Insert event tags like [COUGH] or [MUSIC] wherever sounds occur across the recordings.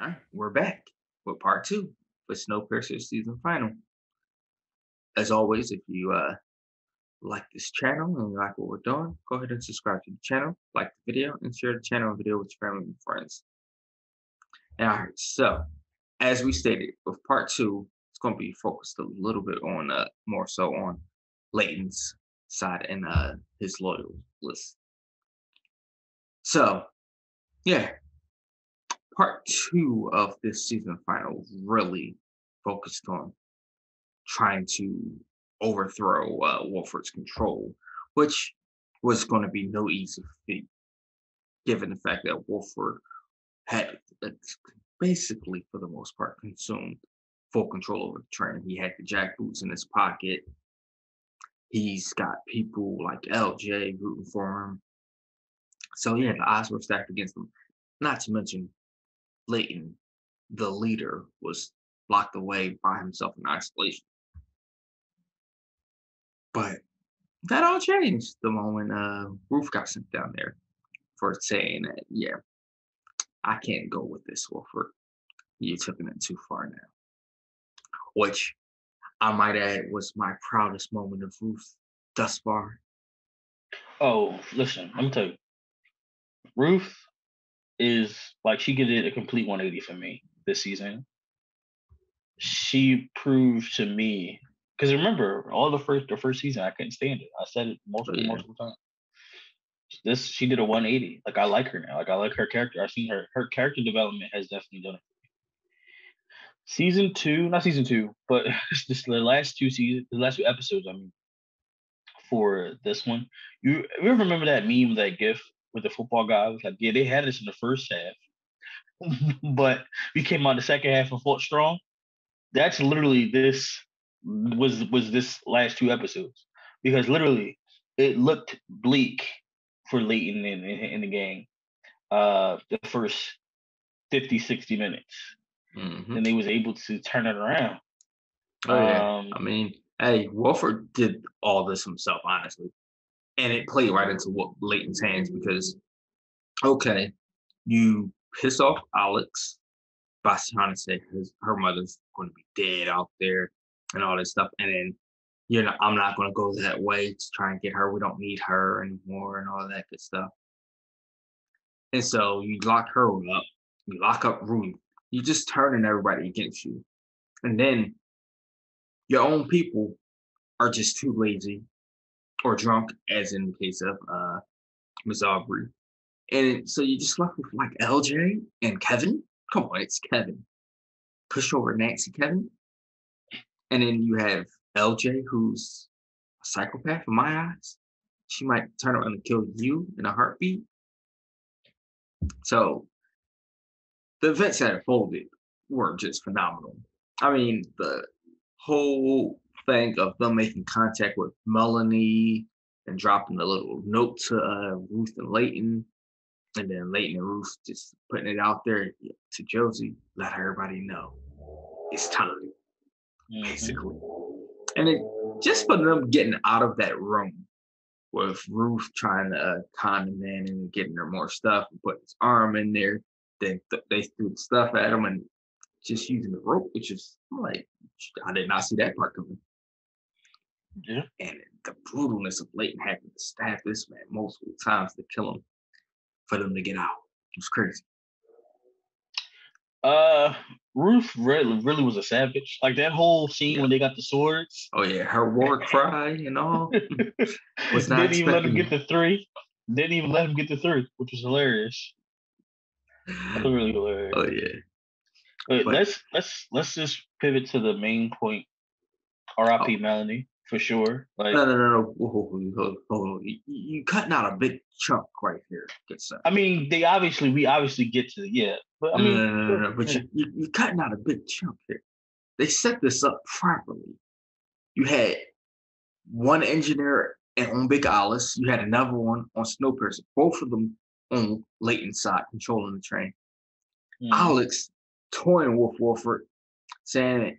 All right, we're back with part two for Snowpiercer season final. As always, if you uh, like this channel and you like what we're doing, go ahead and subscribe to the channel, like the video, and share the channel and video with your family and friends. All right, so as we stated, with part two, it's going to be focused a little bit on uh, more so on Layton's side and uh, his loyal list. So, yeah, part two of this season final really focused on trying to overthrow uh, Wilford's control, which was going to be no easy feat, given the fact that Wilford had basically, for the most part, consumed full control over the train. He had the jackboots in his pocket. He's got people like LJ rooting for him. So yeah, the odds were stacked against him. Not to mention Layton, the leader, was locked away by himself in isolation. But that all changed the moment uh, Ruth got sent down there for saying that, yeah, I can't go with this, Wilford. You're taking it too far now. Which I might add was my proudest moment of Ruth thus far. Oh, listen, me tell you. Ruth is like she did a complete 180 for me this season. She proved to me because remember all the first the first season I couldn't stand it. I said it multiple yeah. multiple times. This she did a 180. Like I like her now. Like I like her character. I've seen her her character development has definitely done it. Season two, not season two, but [LAUGHS] just the last two seasons, the last two episodes. I mean, for this one, you, you remember that meme, that GIF with the football guy. I was like, yeah, they had this in the first half, [LAUGHS] but we came out the second half and fought strong. That's literally this was was this last two episodes because literally it looked bleak for Layton in, in, in the game. Uh, the first 50, 60 minutes. Mm-hmm. And they was able to turn it around. Oh, yeah. Um, I mean, hey, Wilford did all this himself, honestly and it played right into what Layton's hands because, okay, you piss off Alex by trying to say his, her mother's going to be dead out there and all this stuff, and then you know I'm not going to go that way to try and get her. We don't need her anymore and all that good stuff. And so you lock her up, you lock up Ruth, you just turning everybody against you, and then your own people are just too lazy or drunk, as in the case of uh, Aubrey. And so you just left with like LJ and Kevin. Come on, it's Kevin. Push over Nancy Kevin. And then you have LJ, who's a psychopath in my eyes. She might turn around and kill you in a heartbeat. So the events that unfolded were just phenomenal. I mean, the whole thing of them making contact with Melanie and dropping a little note to uh, Ruth and Layton, and then Layton and Ruth just putting it out there to Josie, let everybody know it's time, mm-hmm. basically. And it just for them getting out of that room with Ruth trying to uh, con the man and getting her more stuff and putting his arm in there. Then th- they threw the stuff at him and just using the rope, which is like I did not see that part coming. Yeah. And the brutalness of Layton having to stab this man multiple times to kill him for them to get out. It was crazy. Uh, Ruth really, really was a savage. Like that whole scene yeah. when they got the swords. Oh yeah, her war cry and all. [LAUGHS] was not Didn't even let him get the three. Didn't even let him get the three, which was hilarious. That's really hilarious. Oh yeah. But, but let's let's let's just pivot to the main point. R.I.P. Oh. Melanie for sure. Like no, no, no, no. You, you cutting out a big chunk right here. Good stuff. I mean, they obviously we obviously get to the yeah, but I mean, no, no, no, no, but you, you you're cutting out a big chunk here. They set this up properly. You had one engineer on Big Alice. You had another one on Snowpiercer. Both of them on Layton's side, controlling the train. Mm. Alex toying with Wilford, saying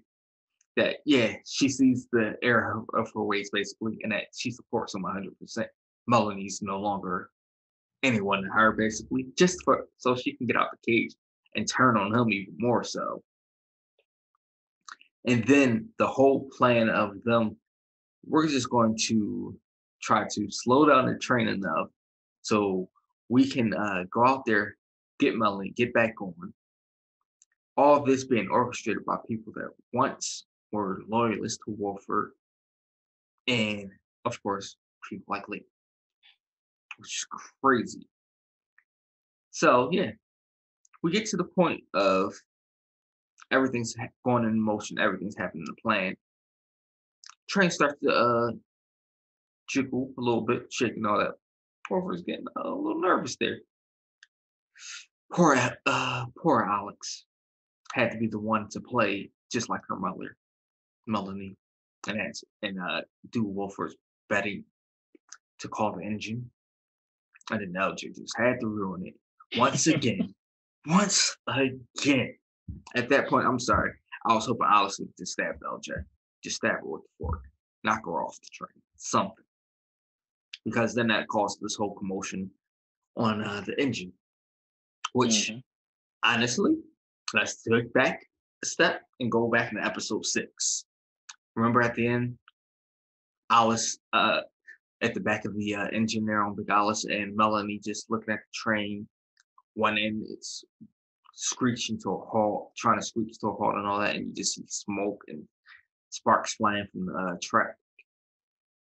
that yeah, she sees the error of her ways basically, and that she supports him 100. percent Melanie's no longer anyone to her basically, just for so she can get out the cage and turn on him even more so. And then the whole plan of them, we're just going to try to slow down the train enough so we can uh, go out there, get Melanie, get back on. All this being orchestrated by people that once were loyalists to Wilford, and of course, people like Lee, which is crazy. So yeah, we get to the point of everything's going in motion, everything's happening in the plan. Train starts to uh jiggle a little bit, shaking all that. Wilford's getting a little nervous there. Poor uh poor Alex had to be the one to play just like her mother, Melanie, and answer, and uh do Wilford's betting to call the engine. And then Elgin just had to ruin it once again. once again. At that point, I'm sorry. I was hoping Alice would just stab LJ. Just stab her with the fork. Knock her off the train. Something. Because then that caused this whole commotion on uh, the engine. Which, mm-hmm. honestly, let's take back a step and go back into episode six. Remember at the end, Alice uh, at the back of the uh, engine there on and Melanie just looking at the train. One end it's screeching to a halt, trying to screech to a halt and all that, and you just see smoke and sparks flying from the uh, track.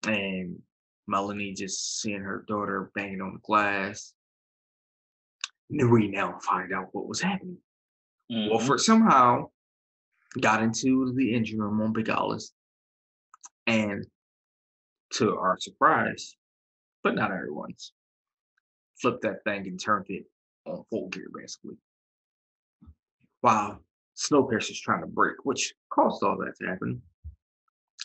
And Melanie just seeing her daughter banging on the glass. And we now find out what was happening. Mm-hmm. Somehow got into the engine room on Big and to our surprise, but not everyone's, flipped that thing and turned it on full gear basically while Snowpiercer's trying to brake, which caused all that to happen.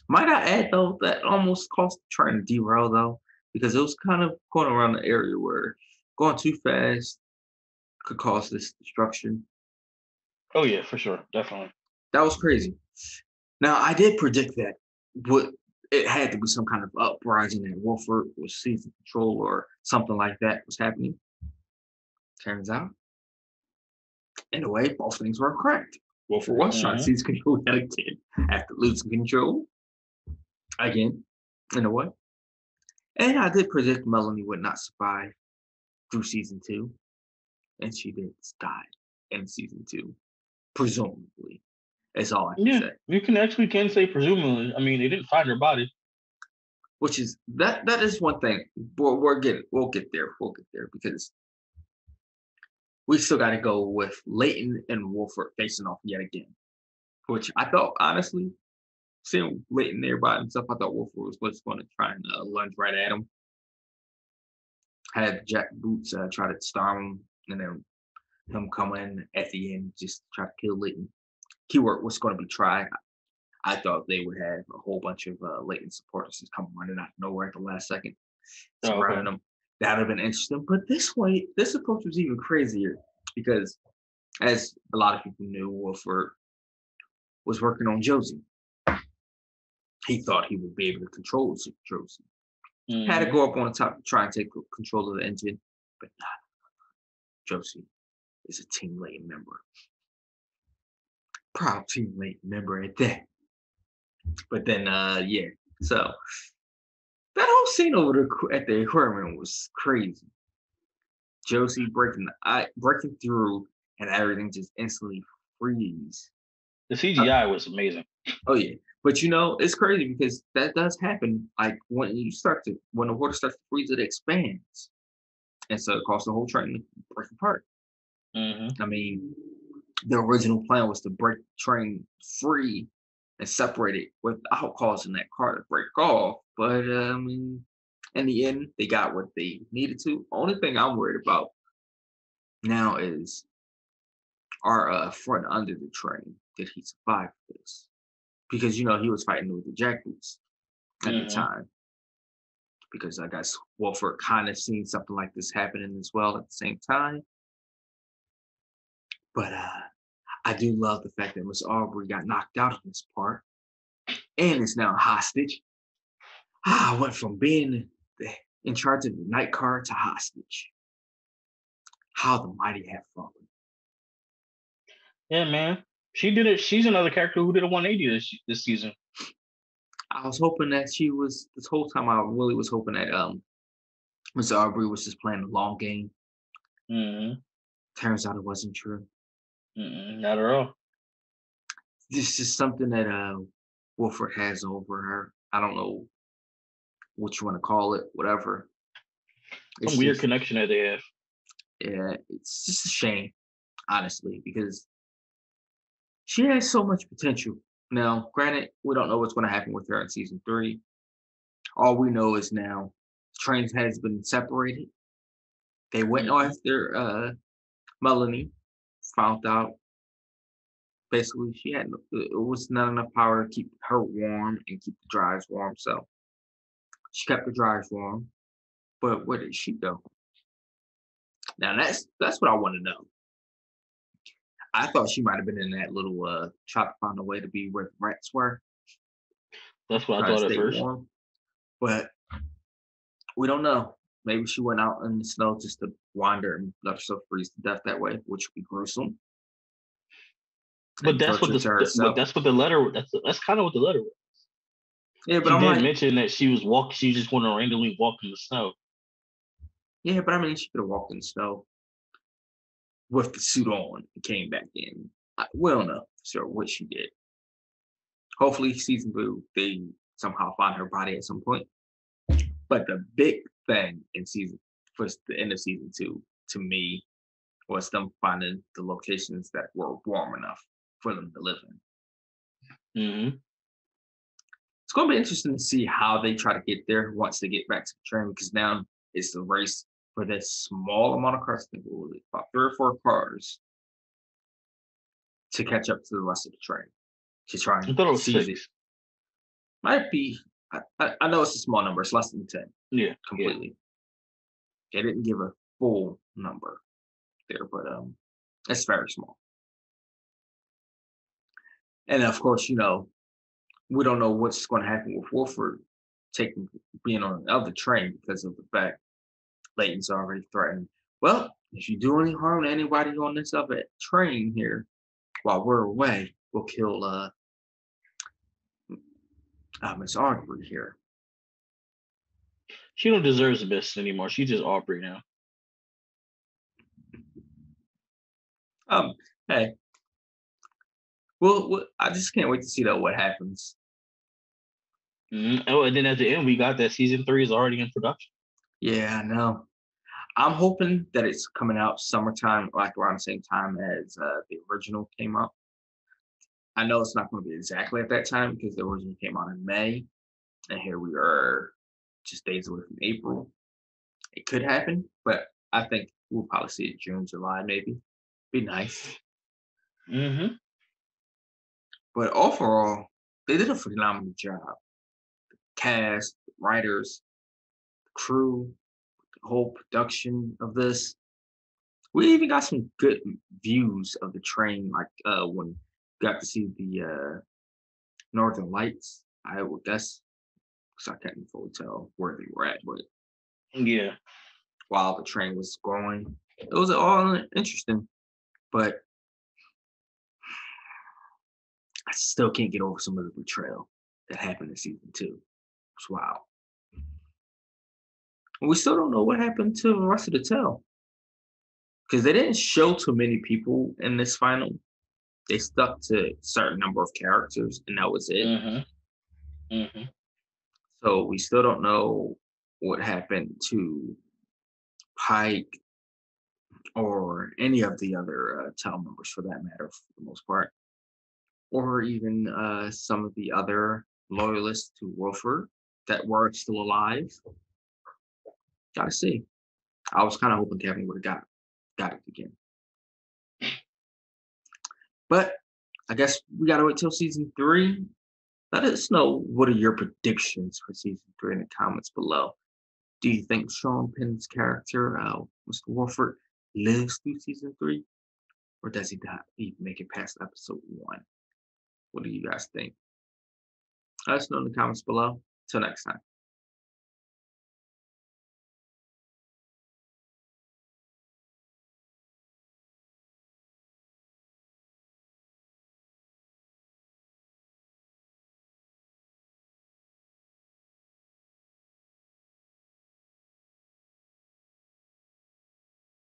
Might I add though that almost caused trying to derail though, because it was kind of going around the area where going too fast could cause this destruction. Oh yeah, for sure, definitely. That was crazy. Now I did predict that what it had to be some kind of uprising that Wilford was seizing control or something like that was happening. Turns out in a way, both things were correct. Wilford was mm-hmm. trying [LAUGHS] to seize control yet again after losing control. Again, in a way. And I did predict Melanie would not survive through season two. And she did die in season two, presumably. That's all I can yeah, say. You can actually can say presumably. I mean, they didn't find her body. Which is that that is one thing. We're, we're getting we'll get there. We'll get there because we still got to go with Layton and Wilford facing off yet again, which I thought honestly, seeing Layton there by himself, I thought Wilford was, just going to try and uh, lunge right at him. Have Jack Boots uh, try to storm him, and then him come in at the end just try to kill Layton. Keyword was going to be tried. I thought they would have a whole bunch of uh, Layton supporters just come running out of nowhere at the last second, surrounding oh, okay. them that would have been interesting. But this way, this approach was even crazier because, as a lot of people knew, Wilford was working on Josie. He thought he would be able to control Josie. Mm-hmm. Had to mm-hmm. go up on the top to try and take control of the engine, but not. Josie is a Team Layton member. Proud Team Layton member at that. But then, uh, yeah. So that whole scene over the, at the aquarium was crazy. Josie breaking I breaking through and everything just instantly freeze. The CGI uh, was amazing. Oh yeah. But you know, it's crazy because that does happen. Like when you start to when the water starts to freeze, it expands. And so it causes the whole train to break apart. Mm-hmm. I mean, the original plan was to break the train free and separate it without causing that car to break off. But uh, I mean, in the end, they got what they needed to. Only thing I'm worried about now is our uh, front under the train. Did he survive this? Because you know he was fighting with the jackboots at mm-hmm. the time. Because I guess Wilford kind of seen something like this happening as well at the same time. But uh I do love the fact that Miss Aubrey got knocked out of this part and is now a hostage. Ah, I went from being in charge of the night car to hostage. How the mighty have fallen. Yeah, man. She did it. She's another character who did a 180 this this season. I was hoping that she was this whole time. I really was hoping that um, Miss Aubrey was just playing the long game. Mm-hmm. Turns out it wasn't true. Mm-mm, not at all. This is something that uh, Wilford has over her. I don't know what you want to call it, whatever. It's Some weird just, connection that they have. Yeah, it's just a shame, honestly, because she has so much potential. Now, granted, we don't know what's going to happen with her in season three. All we know is now trains has been separated. They went mm-hmm. after uh, Melanie, found out basically she had it was not enough power to keep her warm and keep the drives warm. So she kept the drives warm. But where did she go? Now that's that's what I want to know. I thought she might have been in that little uh try to find a way to be where the rats were. That's what I thought at first. Warm. But we don't know. Maybe she went out in the snow just to wander and let herself freeze to death that way, which would be gruesome. But that's what the but that's what the letter that's that's kind of what the letter was. Yeah, but she I'm didn't like, mention that she was walking. She just wanted to randomly walk in the snow. Yeah, but I mean, she could have walked in the snow with the suit on and came back in. I, we don't know sure what she did. Hopefully, season two they somehow find her body at some point. But the big thing in season for the end of season two to me was them finding the locations that were warm enough for them to live in. Mm-hmm. It's going to be interesting to see how they try to get there once they get back to the train because now it's the race for this small amount of cars. I think about three or four cars to catch up to the rest of the train to try and I thought it was six. Might be. I, I know it's a small number. It's less than ten. Yeah, completely. Yeah. They didn't give a full number there, but um, it's very small. And of course, you know, we don't know what's going to happen with Wilford taking being on another train because of the fact Layton's already threatened. Well, if you do any harm to anybody on this other train here while we're away, we'll kill uh, uh Miss Aubrey here. She don't deserve the best anymore. She's just Aubrey now. Um, hey. Well, well, I just can't wait to see though what happens. Mm-hmm. Oh, and then at the end, we got that season three is already in production. Yeah, I know. I'm hoping that it's coming out summertime, like around the same time as uh, the original came out. I know it's not going to be exactly at that time because the original came out in May, and here we are, just days away from April. It could happen, but I think we'll probably see it June, July, maybe. Be nice. Mm-hmm. But overall, they did a phenomenal job cast, writers, crew, the whole production of this. We even got some good views of the train, like uh, when got to see the uh, Northern Lights. I would guess, because I can't fully tell where they were at, but yeah, while the train was going, it was all interesting, but I still can't get over some of the betrayal that happened in season two. It's Wow. We still don't know what happened to the rest of the tail. Because they didn't show too many people in this final. They stuck to a certain number of characters, and that was it. Mm-hmm. Mm-hmm. So we still don't know what happened to Pike or any of the other uh, members for that matter, for the most part, or even uh, some of the other loyalists to Wilford that were still alive. Gotta see. I was kind of hoping Kevin would have got got it again. But I guess we gotta wait till season three. Let us know what are your predictions for season three in the comments below. Do you think Sean Penn's character, uh, Mr. Wilford, lives through season three? Or does he not even make it past episode one? What do you guys think? Let us know in the comments below. Till next time.